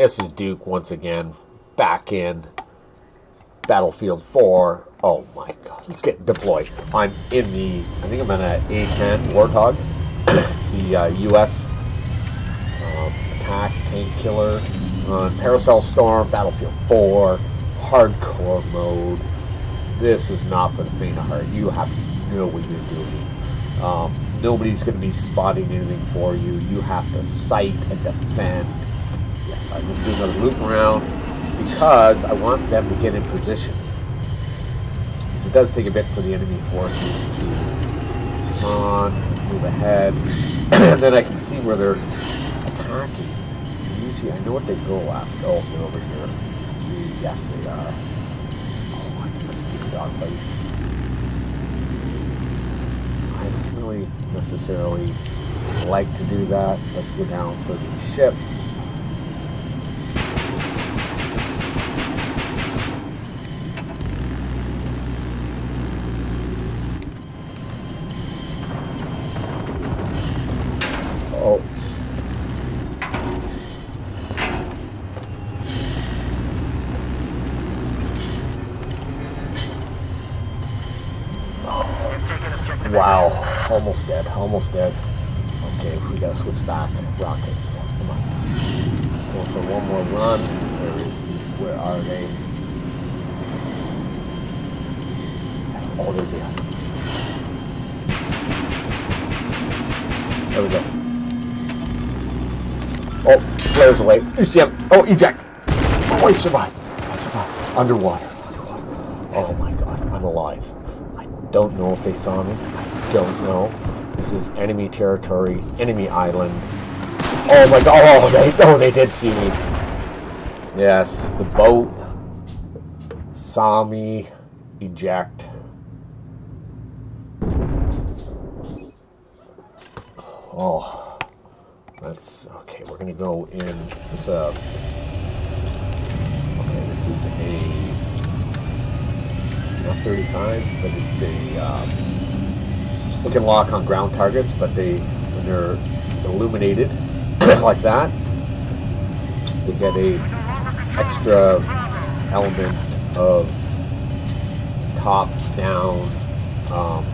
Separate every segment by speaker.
Speaker 1: this is Duke once again, back in Battlefield 4. Oh my god, let's get deployed. I'm in the, I think I'm in an A10 Warthog. it's the uh, US um, attack tank killer on Paracel Storm, Battlefield 4, hardcore mode. This is not for the faint of heart. You have to know what you're doing. Um, nobody's going to be spotting anything for you. You have to sight and defend. Yes, I'm going to loop around because I want them to get in position. Because it does take a bit for the enemy forces to spawn, move ahead, and then I can see where they're attacking. Usually, I know what they go after. Oh, they're over here. Let's see, yes, they are. Oh, I this is a dogfight. I don't really necessarily like to do that. Let's go down for the ship. Oh. Wow, almost dead, almost dead. Okay, we gotta switch back. Rockets, come on. Let's go for one more run. Where is? Where are they? Oh, there's the. There we go. Oh, flares away. You see him? Oh, eject. Oh, I survived. I survived. Underwater. Underwater. Oh my god, I'm alive. I don't know if they saw me. I don't know. This is enemy territory, enemy island. Oh my god! Oh, they oh they did see me. Yes, the boat saw me eject. Oh, that's okay. We're gonna go in this. Uh, 35, but it's a um, it can lock on ground targets, but they when they're illuminated like that, they get a extra element of top down um,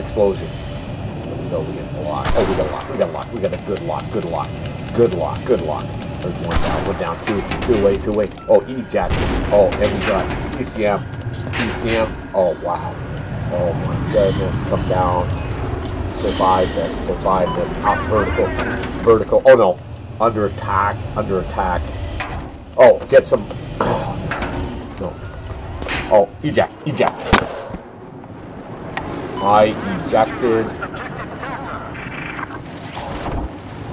Speaker 1: explosion. So we get a lock. Oh, we got a lock. We got a lock. We got a good lock. Good lock. Good lock. Good lock. There's one down. One down. Two. Two away. Two away. Oh, E jack. Oh, and we ECM. Oh, wow. Oh my goodness. Come down. Survive this. Survive this. Up vertical. Vertical. Oh no. Under attack. Under attack. Oh, get some. No. Oh, eject. Eject. I ejected.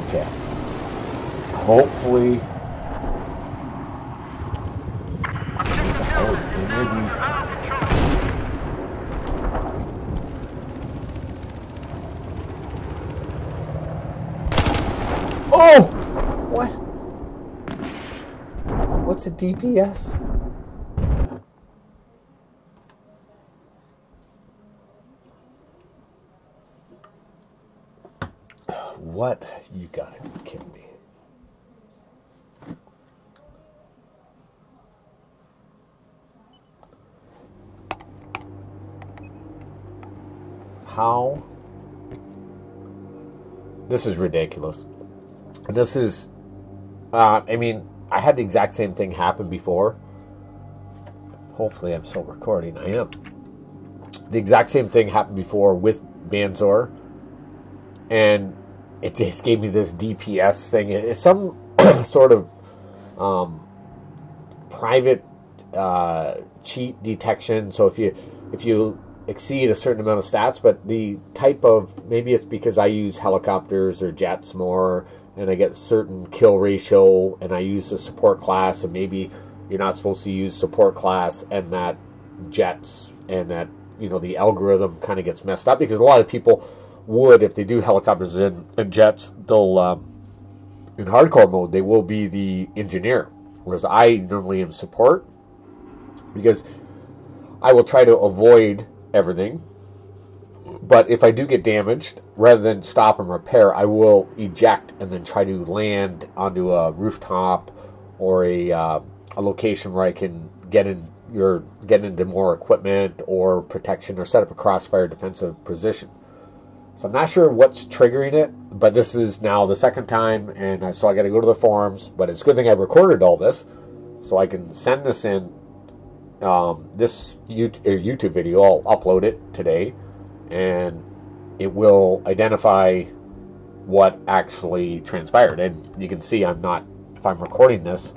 Speaker 1: Okay. Hopefully. Oh, maybe. Oh! What? What's a DPS? What? You gotta be kidding me. How? This is ridiculous. This is, uh, I mean, I had the exact same thing happen before. Hopefully, I'm still recording. I am. The exact same thing happened before with Banzore, and it just gave me this DPS thing. It's some sort of um, private uh, cheat detection. So if you if you exceed a certain amount of stats, but the type of maybe it's because I use helicopters or jets more, and I get certain kill ratio, and I use a support class, and maybe you're not supposed to use support class, and that jets and that you know the algorithm kind of gets messed up because a lot of people would if they do helicopters and, and jets, they'll um, in hardcore mode they will be the engineer, whereas I normally am support because I will try to avoid everything but if I do get damaged, rather than stop and repair, I will eject and then try to land onto a rooftop or a, uh, a location where I can get in your get into more equipment or protection or set up a crossfire defensive position. So I'm not sure what's triggering it, but this is now the second time, and I, so I got to go to the forums. But it's a good thing I recorded all this, so I can send this in. Um, this YouTube video, I'll upload it today, and it will identify what actually transpired. And you can see I'm not, if I'm recording this,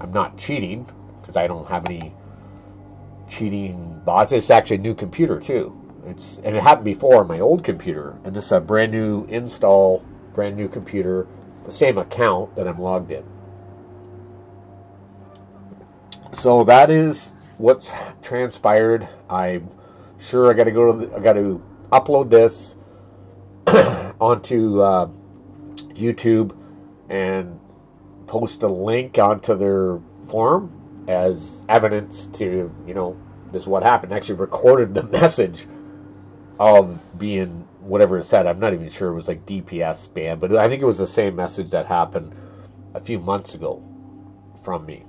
Speaker 1: I'm not cheating because I don't have any cheating bots. It's actually a new computer too. It's and it happened before on my old computer, and this is a brand new install, brand new computer, the same account that I'm logged in. So that is what's transpired. I'm sure I got to go to the, I got to upload this onto uh, YouTube and post a link onto their forum as evidence to, you know, this is what happened. Actually recorded the message of being whatever it said. I'm not even sure it was like DPS spam, but I think it was the same message that happened a few months ago from me.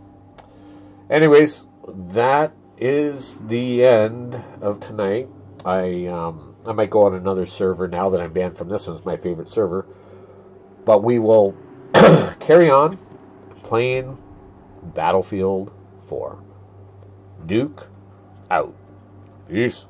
Speaker 1: Anyways, that is the end of tonight. I um, I might go on another server now that I'm banned from this one. It's my favorite server. But we will carry on playing Battlefield 4. Duke out. Peace.